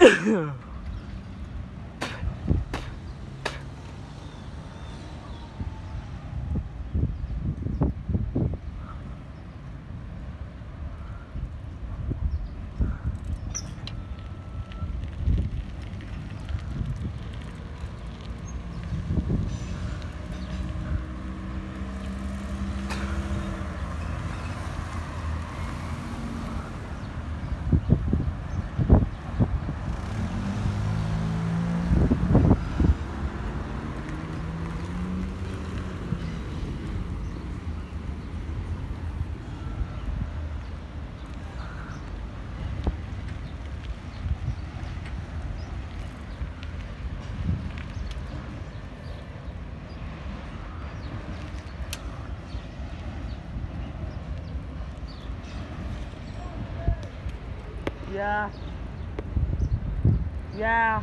Yeah. Yeah. Yeah.